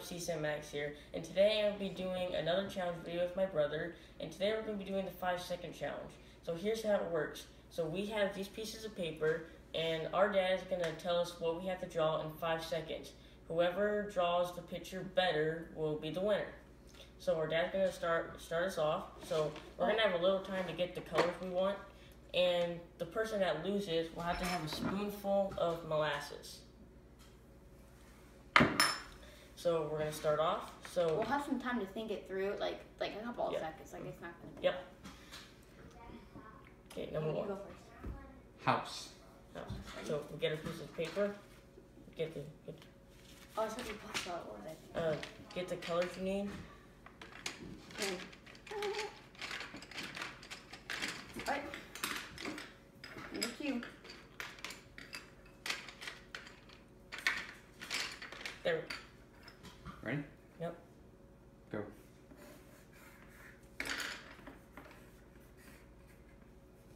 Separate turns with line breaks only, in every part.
up? Max here, and today I'll be doing another challenge video with my brother, and today we're going to be doing the 5 second challenge. So here's how it works. So we have these pieces of paper, and our dad is going to tell us what we have to draw in 5 seconds. Whoever draws the picture better will be the winner. So our dad's going to start start us off. So we're going to have a little time to get the colors we want, and the person that loses will have to have a spoonful of molasses. So we're gonna start off. So
We'll have some time to think it through, like like a couple of
Yeah.
seconds. Like it's not gonna be.
Yep. okay, number
You
one.
go first.
House.
Oh, So we get a piece of paper. Get the get,
Oh, I thought you passed out. What was I
uh, get the colors you need.
thinking? Alright. Number two.
There.
Ready?
Yep.
Go.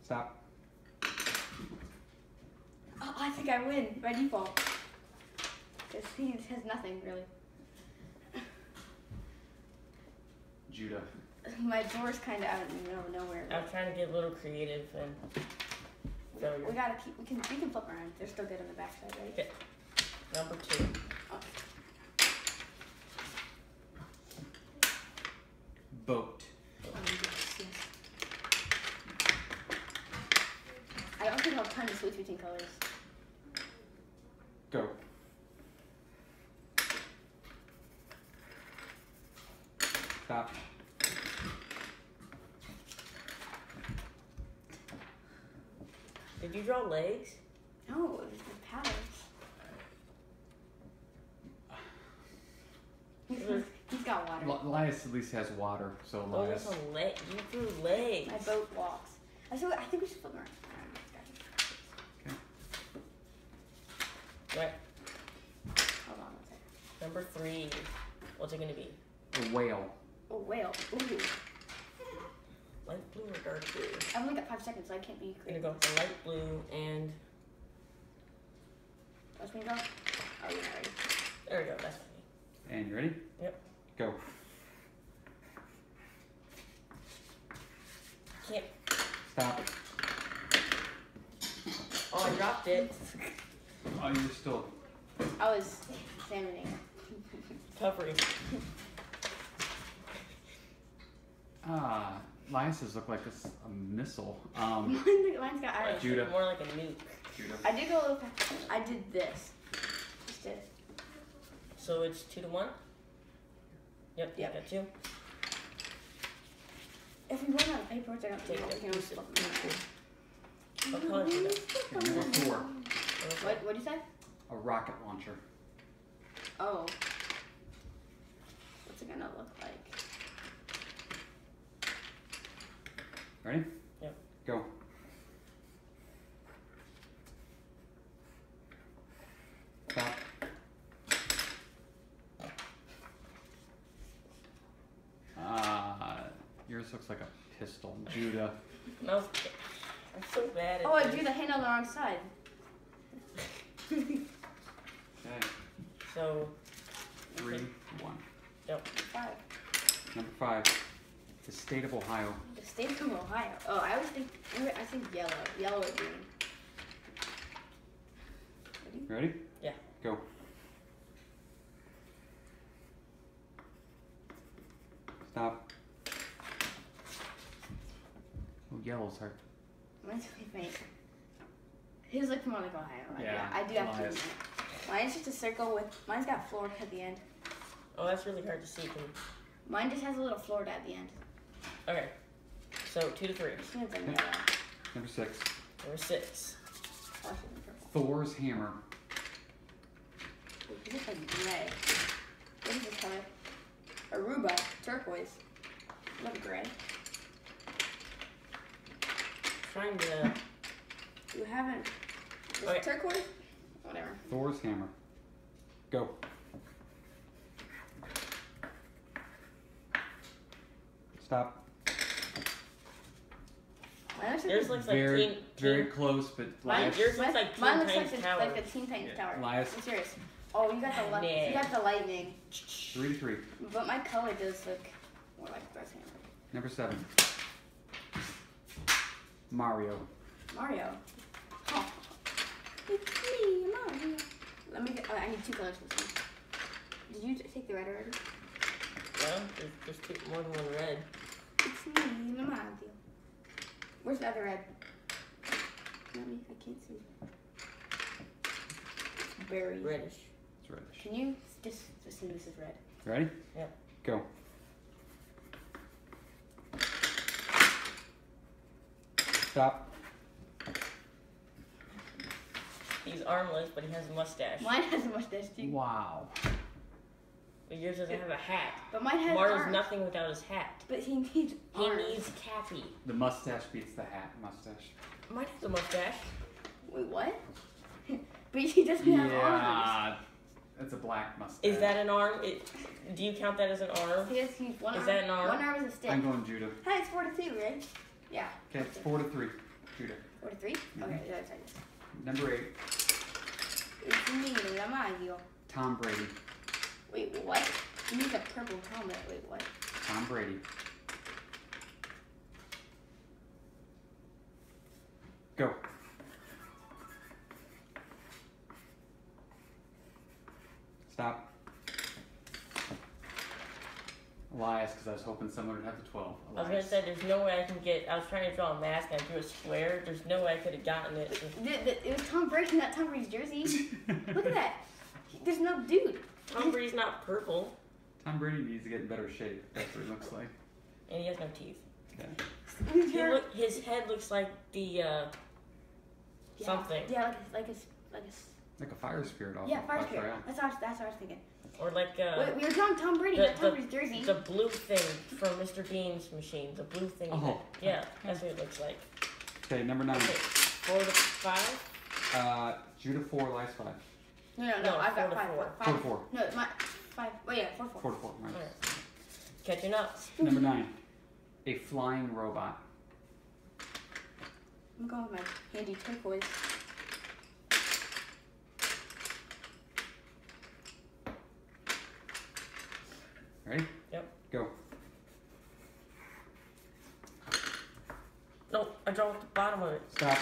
Stop.
Oh, I think I win by default. Because he has nothing really.
Judah.
My door's kind of out of the middle of nowhere.
I'm trying to get a little creative and failure.
We gotta keep. We can. We can flip around. They're still good on the backside, right? Okay.
Number two.
Boat.
Um, yes, yes. I don't think I'll have time to switch between colors.
Go. Stop.
Did you draw legs?
No, it was the paddles. He's got water.
Li- Elias at least has water, so oh,
Those are
Elias.
some leg. You drew legs.
My boat walks. I, so I think we should flip around.
Right.
Hold on one second.
Number three. What's it gonna be?
A whale.
A whale. Ooh.
Light blue or dark blue?
I've only got five seconds, so I can't be
I'm gonna
creative.
go for light blue and
Watch me go. Oh, you're not ready.
there we go. That's me.
And you ready?
Yep.
Go.
Can't.
Stop.
Oh, I dropped it.
Oh, you're still.
I was examining.
Covering.
Ah, Elias's look like a, s- a missile. Um,
Mine- Mine's got eyes.
Judah.
More like a nuke.
Judah.
I did go a little fast. I did this. Just did.
So it's two to one. Yep.
Yep.
Got two.
If we run out of paper, I don't
Take
think
the
we can
piece of
flip them
What color is it?
Four.
What? What did you say?
A rocket launcher.
Oh. What's it gonna look like?
Ready?
Yep.
Go. Stop. Ah, yours looks like a pistol. Judah.
No, I'm so bad at
Oh, I
this.
drew the hand on the wrong side.
Okay.
So
Three, one.
Five.
Number five. The state of Ohio.
The state of Ohio. Oh, I always think. I think yellow. Yellow or green. Ready?
Ready?
Yeah.
Go. Stop. Oh, yellow's hard.
Mine's really faint. His look more like Ohio. Like,
Yeah,
I do have to
mine's-
just a circle with. Mine's got Florida at the end.
Oh, that's really hard to see. Can-
Mine just has a little Florida at the end.
Okay. So two to three.
This one's in
Yep. Number six.
Number six.
This one's purple.
Thor's hammer.
Ooh, This is like gray. What is this color? Aruba. Turquoise. What gray?
Trying to.
You haven't. Is
Okay.
it turquoise? Whatever.
Thor's hammer. Go. Stop.
Mine looks like
Yours looks like
very,
teen.
very
teen
close, but
Mine,
Elias,
yours looks like Teen
mine looks
Titans
like the,
Tower.
like the Teen Titans
Yeah,
Tower.
Elias-
I'm serious. Oh, you got the li-
Yeah.
you got the lightning,
Three to three.
but my color does look more like Buzz Hammer.
Number seven. Mario.
Mario. Oh. It's me, Mario. Let me get. Oh, I need two colors for this one. Did you take the red already?
Well, there's, there's two, more than one red.
It's me, Mario. Where's the other red? Let me. I can't see. Very
Reddish.
It's reddish.
Can you just assume this is red?
Ready?
Yeah.
Go. Stop.
He's armless, but he has a mustache.
Mine has a mustache too.
Wow.
But yours doesn't have a hat.
But mine has
Mario's
arms.
nothing without his hat.
But he needs
He
arms.
needs Cappy.
The mustache beats the hat. Mustache.
Mine has a mustache.
Wait, what? but he doesn't have arms.
Yeah. It's a black mustache.
Is that an arm? It, do you count that as an arm?
He has he, one
Is
arm.
that an arm?
One arm is a stick.
I'm going Judah.
Hey, it's four to two, right? Yeah.
Okay, it's four to three. Judah.
Four to 3
Mhm.
Okay, the other side.
Number eight.
It's me, La Mario.
Tom Brady.
Wait, what? He needs a purple helmet. Wait, what?
Tom Brady. Go. Stop. Elias, because I was hoping someone would have the 12.
I was gonna say there's no way I can get. I was trying to draw a mask and I drew a square. There's no way I could have gotten it.
The, the, it was Tom Brady, not Tom Brady's jersey. Look at that. There's no dude.
Tom Brady's not purple,
Tom Brady needs to get in better shape. That's what he looks like.
and he has no teeth.
Okay.
Who's
He look, his head looks like the uh,
yeah,
something,
Yeah, like a, like a, s- like a. s-
Like a fire spirit off
Yeah,
of
fire
Clash
spirit.
Royale.
That's what, I was, that's what I was thinking.
or like uh,
Wait, we were drawing Tom Brady,
the-
not Tom
the-
Brady's jersey.
the blue thing from Mr. Bean's machine. The blue thing.
Oh.
that- yeah, that's what it looks like.
Okay, number nine.
Okay, four to five.
Uh, Judah 4, Elias 5.
no, no, no,
No,
I've
four
got
to
five,
four.
four,
Four
five.
to 4.
No, my five. Oh yeah, four, four.
4 to 4. Right.
Alright. Catching up.
Number 9. A flying robot.
I'm going with my handy turquoise.
Ready?
Yep.
Go.
No, I draw at the bottom of it.
Stop.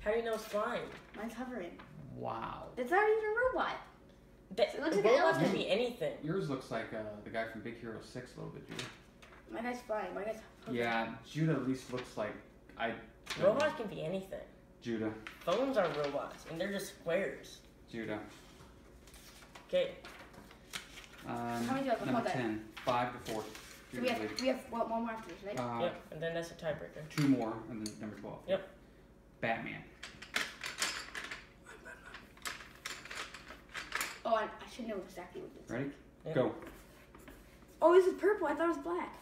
How do you know it's flying?
Mine's hovering.
Wow.
It's not even a robot.
That,
It looks like an
robots can
elephant.
be anything.
Yours looks like uh, the guy from Big Hero 6 a little bit, Judah.
My guy's flying. My guy's hovering.
Yeah, Judah at least looks like I.
Robots can be anything.
Judah.
Phones are robots, and they're just squares.
Judah.
Okay,
Um,
How many do I have?
number
Hold that.
10. 5 to 4.
So we have we have what, one more after this, right?
Uh,
yep, and then that's a tiebreaker.
Two more, and then number 12.
Yep.
Batman.
Oh, I, I should know exactly what this. is.
Ready?
Yep.
Go.
Oh, this is purple. I thought it was black.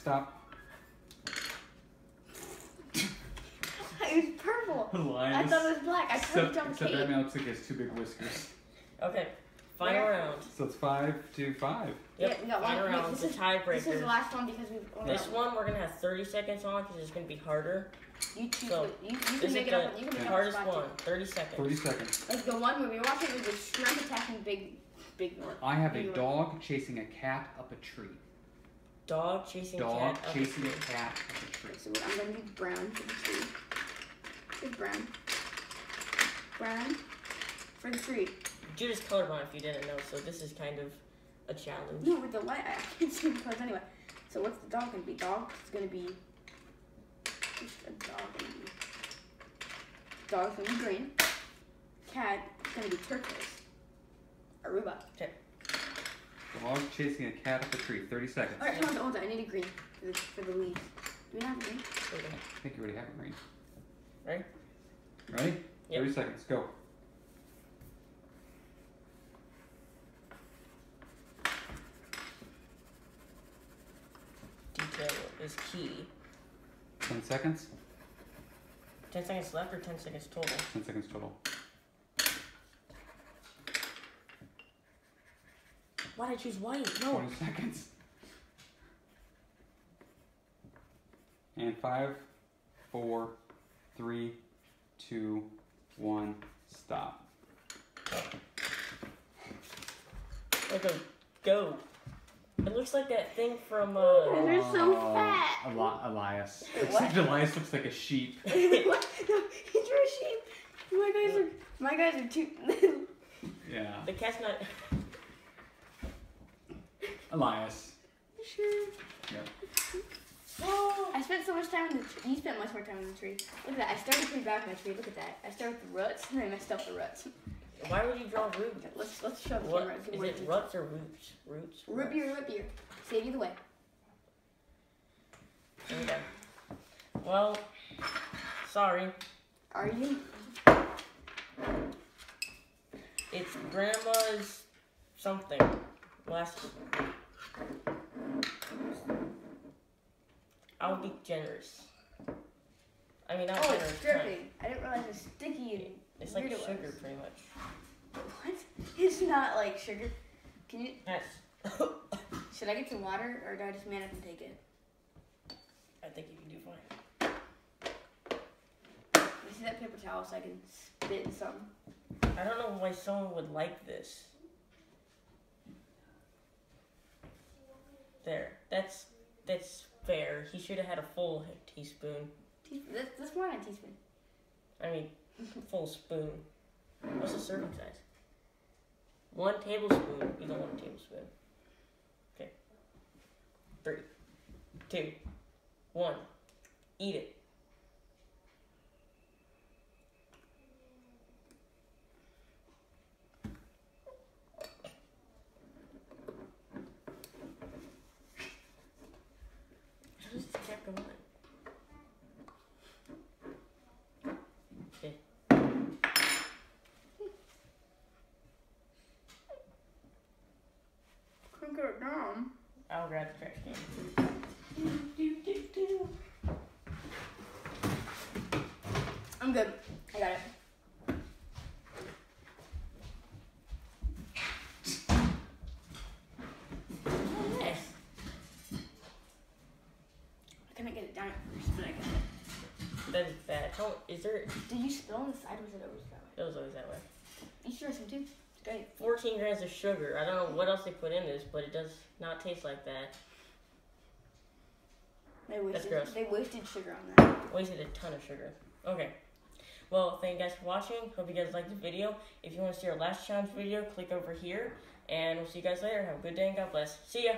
Stop.
It was purple. I thought it was black. I tried to
Except,
jump
except
tape.
Batman looks like he has two big whiskers.
Okay, final
Where?
round.
So it's 5 to 5.
Yep,
Yeah, we got one.
final round.
this
The
is- This is the
tiebreaker.
last one because we've only
This
got
one we're gonna have 30 seconds on because it's gonna be harder.
You choose.
So,
you, you can
This
make
is
it up. You
the
can make
hardest
up a spot
one. 30 seconds.
30 seconds.
Like the one where we were watching was the shrimp attacking big, big north.
I have a
Anyway.
dog chasing a cat up a tree.
Dog chasing
Dog
cat. up a
chasing a cat up a tree.
So I'm gonna do brown for the tree. It's brown. Brown for the tree.
Judah's colorblind if you didn't know, so this is kind of a challenge.
No, with the light, I can't see the colors anyway. So what's the dog gonna be? Dog is gonna be. What's a dog gonna be? Dog's gonna be green. Cat is gonna be turquoise. Aruba.
Dog chasing a cat up a tree. 30 seconds.
Alright, hold on, hold on. I need a green for the, for the leaves. Do we not have a green?
Okay.
I think you already have it green.
Ready?
Ready?
Yep.
30 seconds. Go.
Detail is key.
10 seconds.
10 seconds left or 10 seconds total?
10 seconds total.
Why did I choose white? No.
20 seconds. And five, four, Three, two, one, stop.
Like a goat. It looks like that thing from uh.
Oh, They're so
Oh,
fat.
Eli- Elias. Except Elias looks like a sheep.
what? No, he drew a sheep. My guys are my guys are too.
Yeah.
The cat's not.
Elias.
Sure.
Yep.
I spent so much time in the tree. You spent much more time in the tree. Look at that. I started pretty bad with my tree. Look at that. I started with the roots and I messed up the roots.
Why would you draw roots?
Let's let's show the
What
camera.
is it? Ruts or roots? Roots.
Root beer, root beer. Save you the way.
Okay. Well, sorry.
Are you?
It's grandma's something. Last. I'll be generous. I mean, not
Oh,
generous.
it's dripping. I didn't realize it's sticky and
It's like sugar,
was.
pretty much.
What? It's not like sugar. Can you?
Yes.
Should I get some water or do I just man up and take it?
I think you can do fine.
Me see that paper towel so I can spit some.
I don't know why someone would like this. There. That's that's fair. He should have had a full teaspoon.
Teaspoon. That's, that's more than a teaspoon.
I mean, full spoon. What's the serving size? One tablespoon. You don't want a tablespoon. Okay. Three, two, one. Eat it. How does this kept going?
Couldn't get it down.
I'll grab the trash can.
I'm good. I got it.
Yes.
I couldn't get it down at first, but I got it.
That is bad. How is there?
Did you spill on the side or was it always that way?
It was always that way.
You should try some too.
14 grams of sugar. I don't know what else they put in this, but it does not taste like that.
They wasted, That's
gross.
They wasted sugar on that.
Wasted a ton of sugar. Okay. Well, thank you guys for watching. Hope you guys liked the video. If you want to see our last challenge video, click over here. And we'll see you guys later. Have a good day and God bless. See ya.